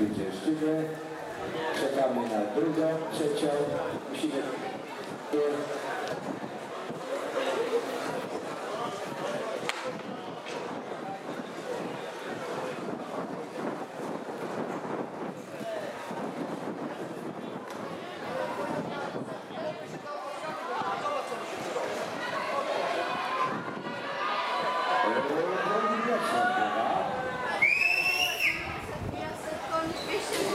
zwyciężczyny. Czekamy na drugą, trzecią.